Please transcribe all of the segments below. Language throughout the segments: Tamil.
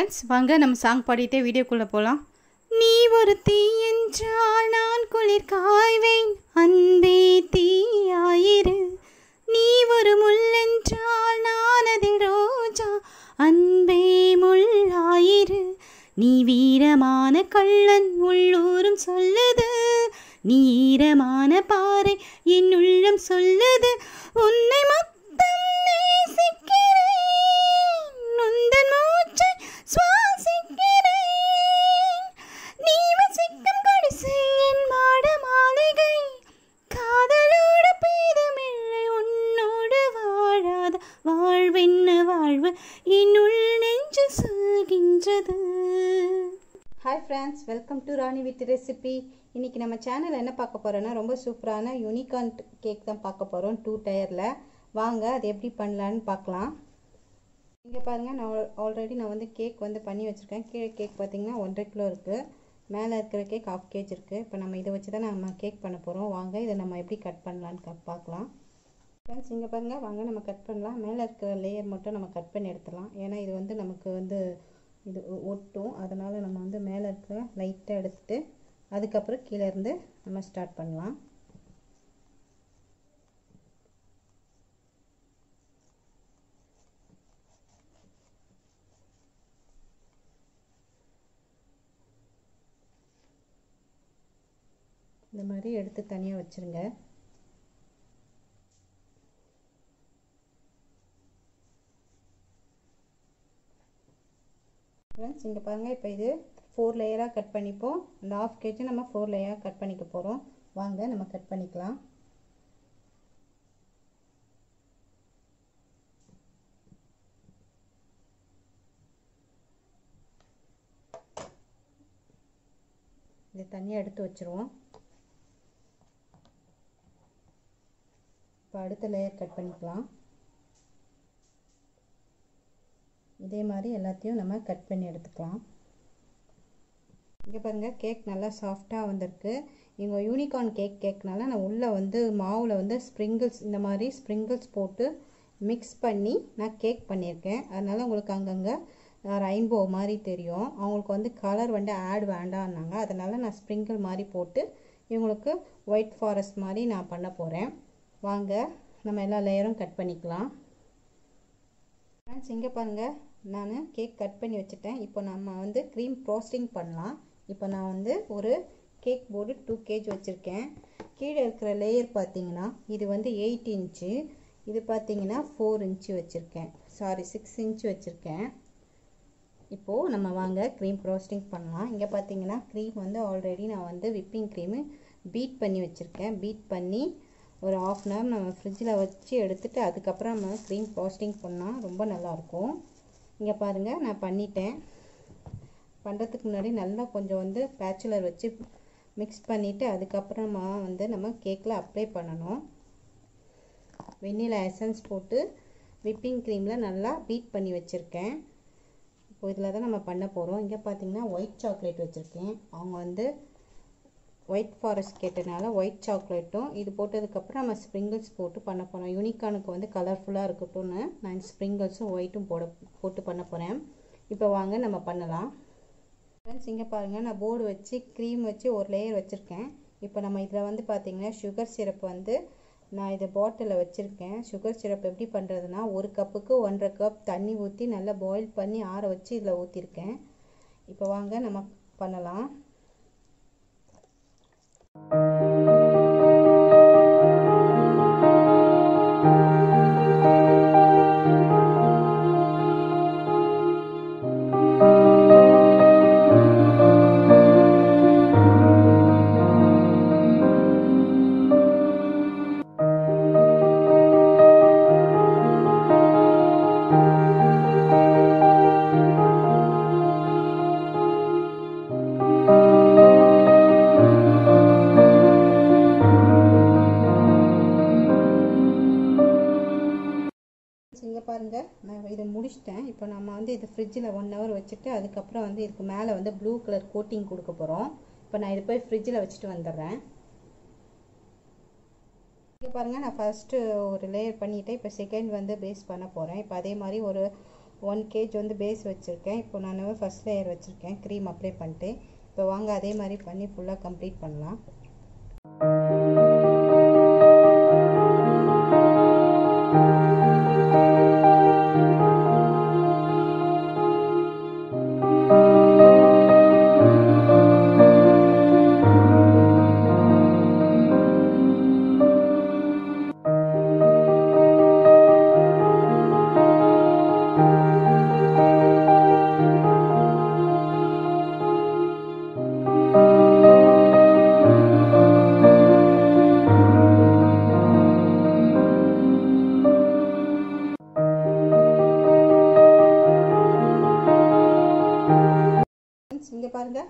ஃப்ரெண்ட்ஸ் வாங்க நம்ம சாங் பாடிட்டே வீடியோக்குள்ளே போகலாம் நீ ஒரு தீ என்றால் நான் குளிர் காய்வே hi friends welcome to Rani with recipe இன்றைக்கி நம்ம சேனல் என்ன பார்க்க போகிறோன்னா ரொம்ப சூப்பரான யூனிகான் கேக் தான் பார்க்க போகிறோம் டூ டயரில் வாங்க அது எப்படி பண்ணலான்னு பார்க்கலாம். இங்கே பாருங்கள் நான் ஆல்ரெடி நான் வந்து கேக் வந்து பண்ணி வச்சுருக்கேன். கீழே கேக் பார்த்தீங்கன்னா ஒன்றரை கிலோ இருக்குது மேலே இருக்கிற கேக் ஆஃப் கேஜ் இருக்குது இப்போ நம்ம இதை வச்சு தான் நம்ம கேக் பண்ண போகிறோம் வாங்க இதை நம்ம எப்படி கட் பண்ணலான்னு பார்க்கலாம். ஃப்ரெண்ட்ஸ் இங்கே பாருங்கள் வாங்க நம்ம கட் பண்ணலாம். மேலே இருக்கிற லேயர் மட்டும் நம்ம கட் பண்ணி எடுத்துடலாம். ஏன்னா இது வந்து நமக்கு வந்து இது ஒ- ஒட்டும். அதனால் நம்ம வந்து மேலே இருக்கிற லைட்டாக எடுத்துட்டு அதுக்கப்புறம் கீழே இருந்து நம்ம ஸ்டார்ட் பண்ணலாம். இந்த மாதிரி எடுத்து தனியாக வச்சுருங்க ஃப்ரெண்ட்ஸ் இங்கே பாருங்கள் இப்போ இது ஃபோர் லேயராக கட் பண்ணிப்போம். இந்த ஆஃப் கேஜி நம்ம ஃபோர் லேயராக கட் பண்ணிக்க போகிறோம் வாங்க நம்ம கட் பண்ணிக்கலாம். இது தனியாக எடுத்து வச்சுருவோம். இப்போ அடுத்த லேயர் கட் பண்ணிக்கலாம். இதே மாதிரி எல்லாத்தையும் நம்ம கட் பண்ணி எடுத்துக்கலாம். இங்கே பாருங்கள் கேக் நல்லா சாஃப்டாக வந்திருக்கு. இவங்க யூனிகார்ன் கேக் கேக்னால நான் உள்ளே வந்து மாவில் வந்து ஸ்ப்ரிங்கிள்ஸ் இந்த மாதிரி ஸ்ப்ரிங்கிள்ஸ் போட்டு மிக்ஸ் பண்ணி நான் கேக் பண்ணியிருக்கேன். அதனால் உங்களுக்கு அங்கங்கே ரெயின்போ மாதிரி தெரியும். அவங்களுக்கு வந்து கலர் வந்து ஆட் வேண்டான்னாங்க அதனால் நான் ஸ்ப்ரிங்கிள் மாதிரி போட்டு இவங்களுக்கு ஒயிட் ஃபாரஸ்ட் மாதிரி நான் பண்ண போகிறேன் வாங்க நம்ம எல்லா லேயரும் கட் பண்ணிக்கலாம். ஃப்ரெண்ட்ஸ் இங்கே பாருங்கள் நான் கேக் கட் பண்ணி வச்சுட்டேன். இப்போ நம்ம வந்து க்ரீம் ப்ரோஸ்டிங் பண்ணலாம். இப்போ நான் வந்து ஒரு கேக் போர்டு டூ கேஜ் வச்சுருக்கேன். கீழே இருக்கிற லேயர் பார்த்தீங்கன்னா இது வந்து எயிட் இன்ச்சு இது பார்த்தீங்கன்னா ஃபோர் இன்ச்சு வச்சுருக்கேன். சாரி சிக்ஸ் இன்ச்சு வச்சுருக்கேன். இப்போது நம்ம வாங்க க்ரீம் ப்ரோஸ்டிங் பண்ணலாம். இங்கே பார்த்தீங்கன்னா க்ரீம் வந்து ஆல்ரெடி நான் வந்து விப்பிங் க்ரீமு பீட் பண்ணி வச்சுருக்கேன். பீட் பண்ணி ஒரு ஆஃப் அன் ஹவர் நம்ம ஃப்ரிட்ஜில் வச்சு எடுத்துகிட்டு அதுக்கப்புறம் நம்ம க்ரீம் ப்ரோஸ்டிங் பண்ணால் ரொம்ப நல்லாயிருக்கும் இங்கே பாருங்கள் நான் பண்ணிட்டேன். பண்ணுறதுக்கு முன்னாடி நல்லா கொஞ்சம் வந்து பேச்சுலர் வச்சு மிக்ஸ் பண்ணிவிட்டு அதுக்கப்புறமா வந்து நம்ம கேக்கில் அப்ளை பண்ணணும். வெண்ணிலா எசன்ஸ் போட்டு விப்பிங் க்ரீமில் நல்லா பீட் பண்ணி வச்சுருக்கேன். இப்போ இதில் தான் நம்ம பண்ண போகிறோம் இங்கே பார்த்தீங்கன்னா ஒயிட் சாக்லேட் வச்சுருக்கேன். அவங்க வந்து ஒயிட் ஃபாரஸ்ட் கேட்டனால ஒயிட் சாக்லேட்டும் இது போட்டதுக்கப்புறம் நம்ம ஸ்ப்ரிங்கிள்ஸ் போட்டு பண்ண போகிறோம் யூனிகானுக்கு வந்து கலர்ஃபுல்லாக இருக்கட்டும்னு நான் ஸ்ப்ரிங்கிள்ஸும் ஒயிட்டும் போட போட்டு பண்ண போகிறேன் இப்போ வாங்க நம்ம பண்ணலாம். ஃப்ரெண்ட்ஸ் இங்கே பாருங்கள் நான் போர்டு வச்சு க்ரீம் வச்சு ஒரு லேயர் வச்சுருக்கேன். இப்போ நம்ம இதில் வந்து பார்த்திங்கன்னா சுகர் சிரப் வந்து நான் இதை பாட்டிலில் வச்சுருக்கேன். சுகர் சிரப் எப்படி பண்ணுறதுனா ஒரு கப்புக்கு ஒன்றரை கப் தண்ணி ஊற்றி நல்லா பாயில் பண்ணி ஆற வச்சு இதில் ஊற்றிருக்கேன் இப்போ வாங்க நம்ம பண்ணலாம். இங்கே பாருங்கள் நான் இதை முடிச்சிட்டேன். இப்போ நம்ம வந்து இது ஃப்ரிட்ஜில் ஒன் ஹவர் வச்சுட்டு அதுக்கப்புறம் வந்து இதுக்கு மேலே வந்து ப்ளூ கலர் கோட்டிங் கொடுக்க போகிறோம் இப்போ நான் இது போய் ஃப்ரிட்ஜில் வச்சுட்டு வந்துடுறேன். இங்கே பாருங்கள் நான் ஃபஸ்ட்டு ஒரு லேயர் பண்ணிவிட்டேன் இப்போ செகண்ட் வந்து பேஸ் பண்ண போகிறேன் இப்போ அதே மாதிரி ஒரு ஒன் கேஜ் வந்து பேஸ் வச்சுருக்கேன். இப்போ நான் ஃபஸ்ட் லேயர் வச்சுருக்கேன். க்ரீம் அப்ளை பண்ணிட்டு. இப்போ வாங்க அதே மாதிரி பண்ணி ஃபுல்லாக கம்ப்ளீட் பண்ணலாம். இங்கே பாருங்கள்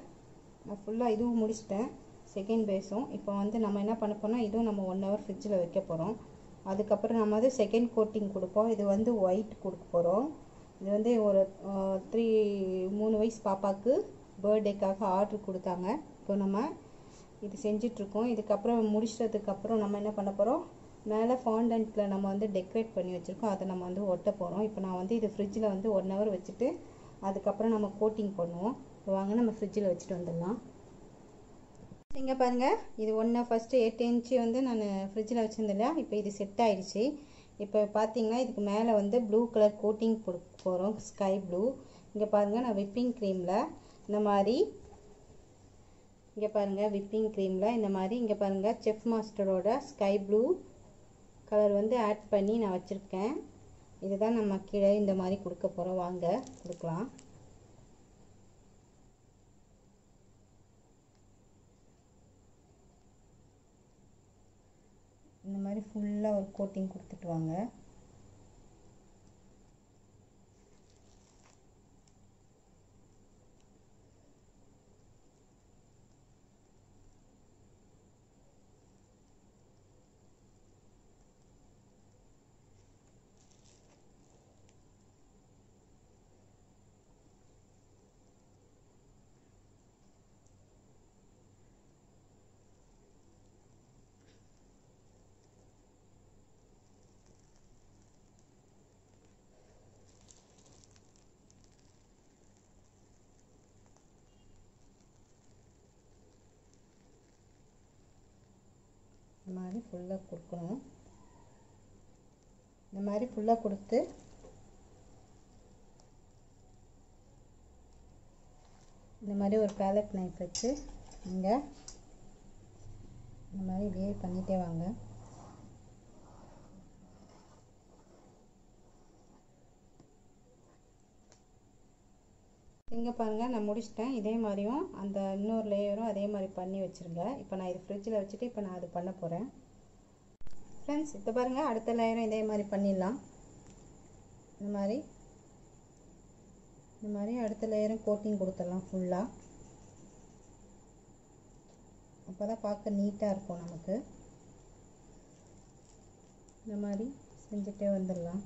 நான் ஃபுல்லாக இதுவும் முடிச்சிட்டேன். செகண்ட் பேஸும் இப்போ வந்து நம்ம என்ன பண்ண போனால் இதுவும் நம்ம ஒன் ஹவர் ஃப்ரிட்ஜில் வைக்க போகிறோம் அதுக்கப்புறம் நம்ம வந்து செகண்ட் கோட்டிங் கொடுப்போம். இது வந்து ஒயிட் கொடுக்க போகிறோம் இது வந்து ஒரு த்ரீ மூணு வயசு பாப்பாவுக்கு பர்த்டேக்காக ஆர்டர் கொடுத்தாங்க. இப்போ நம்ம இது செஞ்சிட்ருக்கோம். இதுக்கப்புறம் முடிச்சதுக்கப்புறம் நம்ம என்ன பண்ண போகிறோம் மேலே ஃபாண்டன்ட்டில் நம்ம வந்து டெக்கரேட் பண்ணி வச்சுருக்கோம். அதை நம்ம வந்து ஒட்ட போகிறோம் இப்போ நான் வந்து இது ஃப்ரிட்ஜில் வந்து ஒன் ஹவர் வச்சுட்டு அதுக்கப்புறம் நம்ம கோட்டிங் பண்ணுவோம். இப்போ வாங்க நம்ம ஃப்ரிட்ஜில் வச்சுட்டு வந்துடலாம். இங்கே பாருங்கள் இது ஒன்று ஃபஸ்ட்டு எட்டு இன்ச்சு வந்து நான் ஃப்ரிட்ஜில் வச்சுருந்தேன் இப்போ இது செட் ஆயிடுச்சு. இப்போ பார்த்தீங்கன்னா இதுக்கு மேலே வந்து ப்ளூ கலர் கோட்டிங் கொடுக்க போகிறோம் ஸ்கை ப்ளூ இங்கே பாருங்கள் நான் விப்பிங் க்ரீமில் இந்த மாதிரி இங்கே பாருங்கள் விப்பிங் க்ரீமில் இந்த மாதிரி இங்கே பாருங்கள் செஃப் மாஸ்டரோட ஸ்கை ப்ளூ கலர் வந்து ஆட் பண்ணி நான் வச்சுருக்கேன். இதுதான் நம்ம கீழே இந்த மாதிரி கொடுக்க போகிறோம் வாங்க கொடுக்கலாம். ஃபுல்லாக ஒரு கோட்டிங் கொடுத்துட்டு வாங்க இந்த மாதிரி ஃபுல்லாக கொடுக்கணும். இந்த மாதிரி ஃபுல்லாக கொடுத்து இந்த மாதிரி ஒரு பேலட் நைஃப் வச்சு நீங்கள் இந்த மாதிரி இப்படியே பண்ணிகிட்டே வாங்க. இங்கே பாருங்கள் நான் முடிச்சிட்டேன். இதே மாதிரியும் அந்த இன்னொரு லேயரும் அதே மாதிரி பண்ணி வச்சுருங்க. இப்போ நான் இது ஃப்ரிட்ஜில் வச்சுட்டு இப்போ நான் அது பண்ண போகிறேன் ஃப்ரெண்ட்ஸ் இப்போ பாருங்கள் அடுத்த லேயரும் இதே மாதிரி பண்ணிடலாம். இந்த மாதிரி. இந்த மாதிரி அடுத்த லேயரும் கோட்டிங் கொடுத்துடலாம் ஃபுல்லாக அப்போ தான் பார்க்க நீட்டாக இருக்கும் நமக்கு. இந்த மாதிரி செஞ்சுட்டே வந்துடலாம்.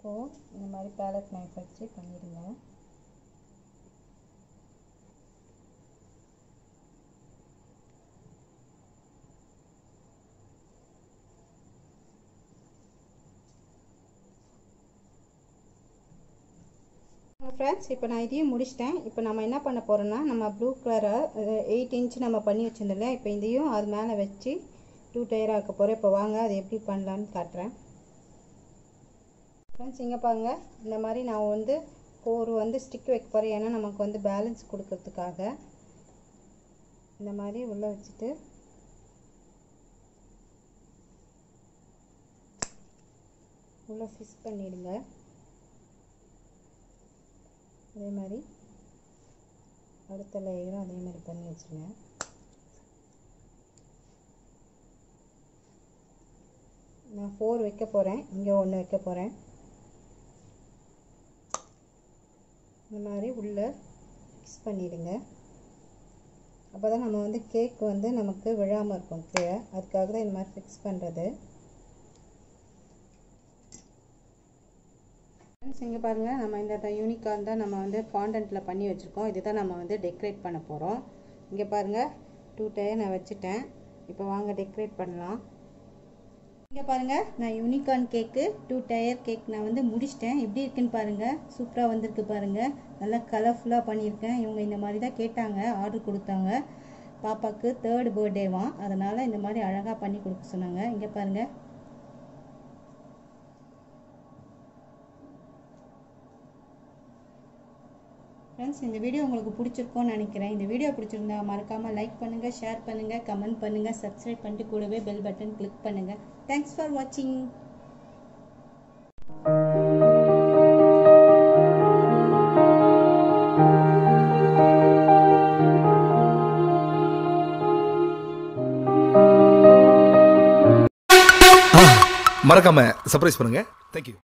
இப்போது இந்த மாதிரி பேலட் நைஃப் வச்சு பண்ணிடுங்க. ஃப்ரெண்ட்ஸ் இப்போ நான் இதையும் முடிச்சிட்டேன். இப்போ நம்ம என்ன பண்ண போகிறோம்னா நம்ம ப்ளூ கலரை எயிட் இன்ச் நம்ம பண்ணி வச்சுருந்தோம்ல இப்போ இதையும் அது மேலே வச்சு டூ டயர் ஆக்க போகிறோம் இப்போ வாங்க அதை எப்படி பண்ணலான்னு காட்டுறேன். ஃப்ரெண்ட்ஸ் இங்கே பாருங்க. இந்த மாதிரி நான் வந்து ஒரு வந்து ஸ்டிக் வைக்க போகிறேன் ஏன்னா நமக்கு வந்து பேலன்ஸ் கொடுக்கறதுக்காக. இந்த மாதிரி உள்ளே வச்சுட்டு. உள்ளே ஃபிக்ஸ் பண்ணிடுங்க. அதே மாதிரி. அடுத்த லேயரும் அதே மாதிரி பண்ணி வச்சுருங்க. நான் ஃபோர் வைக்க போகிறேன் இங்கே ஒன்று வைக்க போகிறேன் இந்த மாதிரி உள்ளே மிக்ஸ் பண்ணிவிடுங்க அப்போ தான் நம்ம வந்து கேக் வந்து நமக்கு விழாமல் இருக்கும் கீழே அதுக்காக தான் இந்த மாதிரி ஃபிக்ஸ் பண்ணுறது ஃப்ரெண்ட்ஸ் இங்கே பாருங்கள் நம்ம இந்த யூனிகார்ன் தான் நம்ம வந்து ஃபாண்டன்ட்டில் பண்ணி வச்சுருக்கோம். இதுதான் நம்ம வந்து டெக்கரேட் பண்ண போகிறோம் இங்கே பாருங்கள் டூ டயர் நான் வச்சுட்டேன். இப்போ வாங்க டெக்கரேட் பண்ணலாம். இங்கே பாருங்கள் நான் unicorn cake two tier cake நான் வந்து முடிச்சிட்டேன். எப்படி இருக்குன்னு பாருங்கள் சூப்பராக வந்திருக்கு பாருங்கள் நல்லா கலர்ஃபுல்லாக பண்ணியிருக்கேன். இவங்க இந்த மாதிரி தான் கேட்டாங்க ஆர்டர் கொடுத்தாங்க. பாப்பாவுக்கு தேர்ட் பர்த்டேவான் அதனால் இந்த மாதிரி அழகாக பண்ணி கொடுக்க சொன்னாங்க. இங்கே பாருங்கள் ஃப்ரெண்ட்ஸ் இந்த வீடியோ உங்களுக்கு பிடிச்சிருக்கோன்னு நினைக்கிறேன். இந்த வீடியோ பிடிச்சிருந்தா மறக்காமல் லைக் பண்ணுங்கள் ஷேர் பண்ணுங்கள் கமெண்ட் பண்ணுங்கள் சப்ஸ்கிரைப் பண்ணிட்டு கூடவே பெல் பட்டன் கிளிக் பண்ணுங்கள் தேங்க்ஸ் ஃபார் வாட்சிங் மறக்காம சர்ப்ரைஸ் பண்ணுங்க. தேங்க்யூ